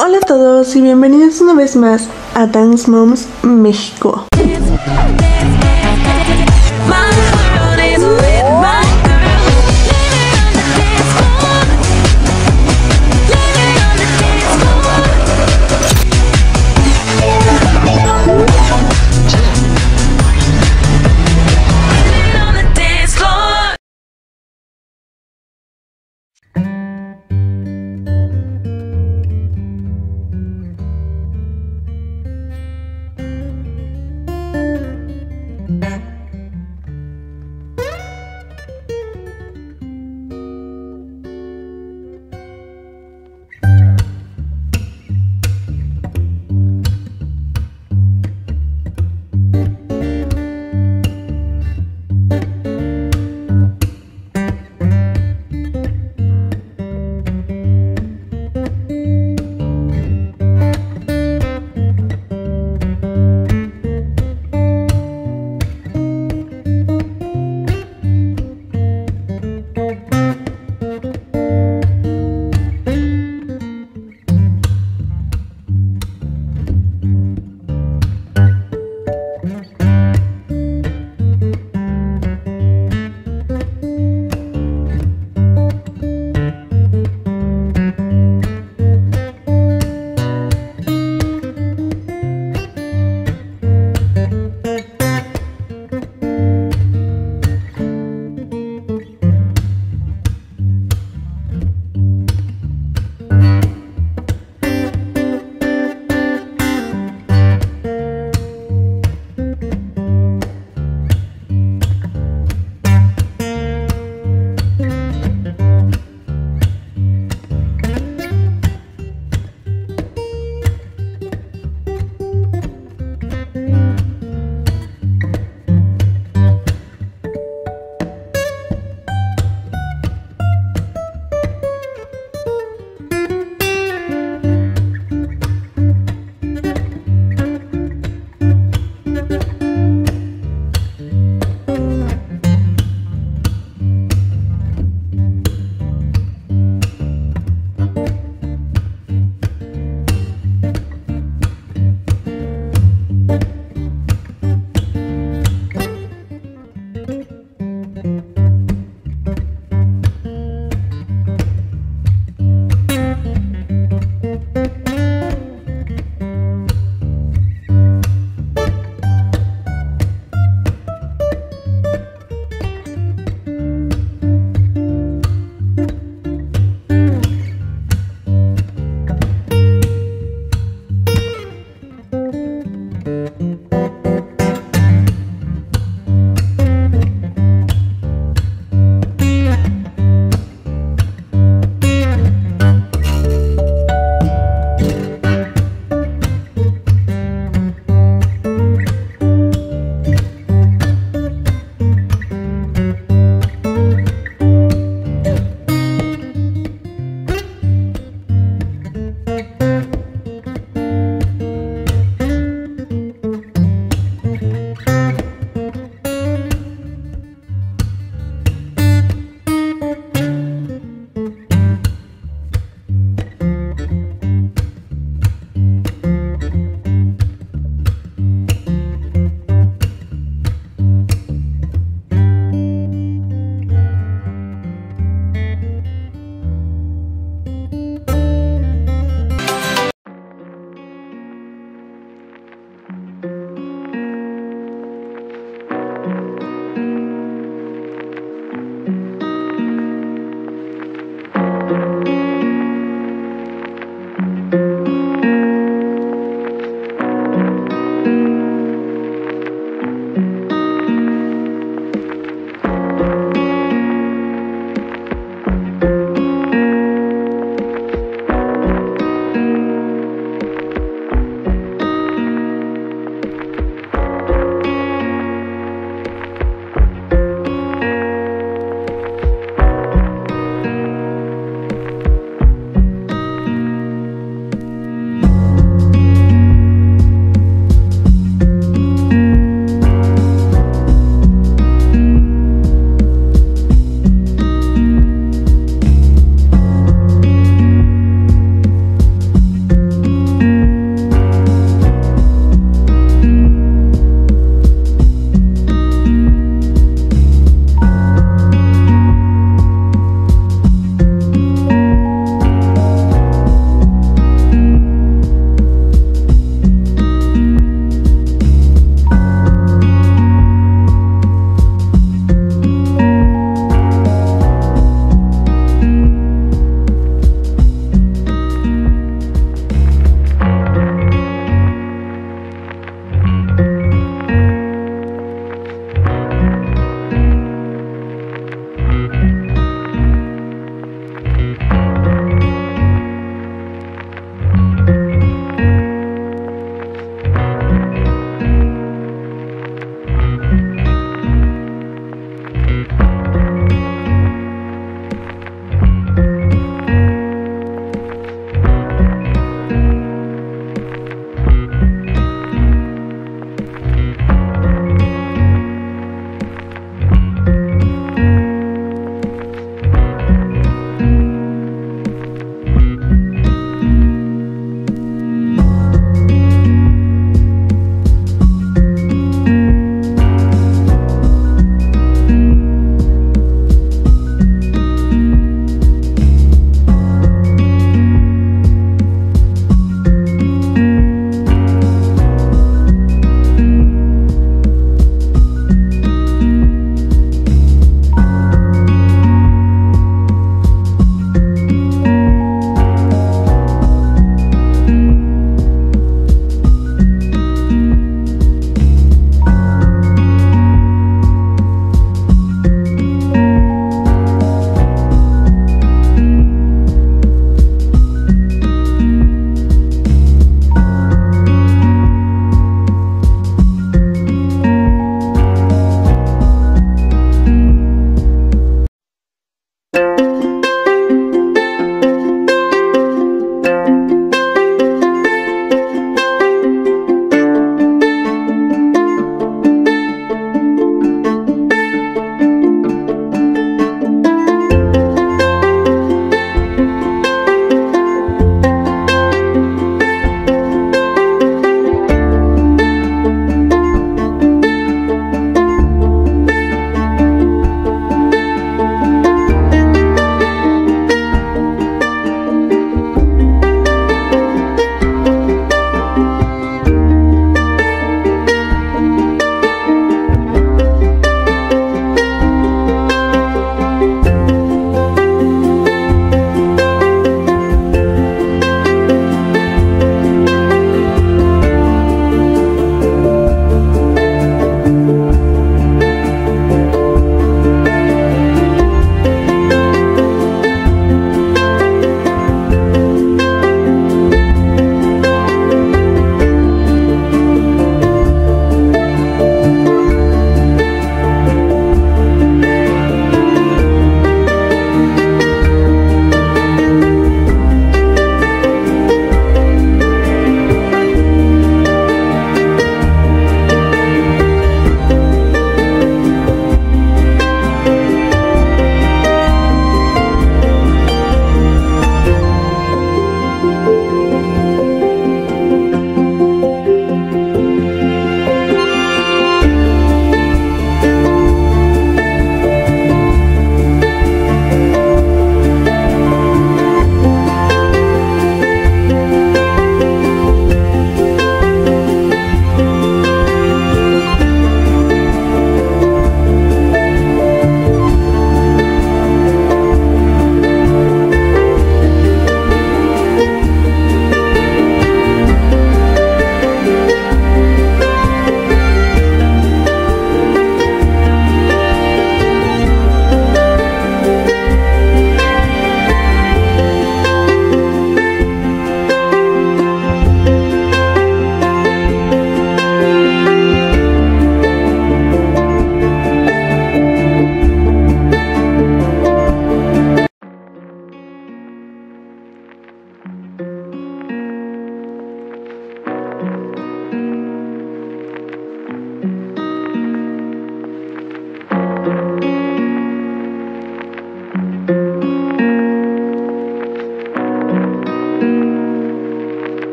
Hola a todos y bienvenidos una vez más a Dance Moms México.